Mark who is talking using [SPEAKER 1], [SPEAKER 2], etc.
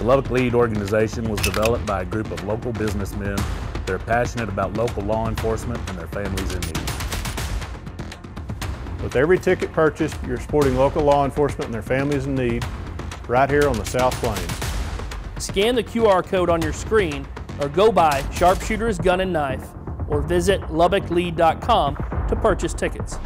[SPEAKER 1] The Lubbock Lead organization was developed by a group of local businessmen that are passionate about local law enforcement and their families in need.
[SPEAKER 2] With every ticket purchased, you're supporting local law enforcement and their families in need right here on the South Plains.
[SPEAKER 3] Scan the QR code on your screen or go by Sharpshooter's Gun and Knife or visit LubbockLead.com to purchase tickets.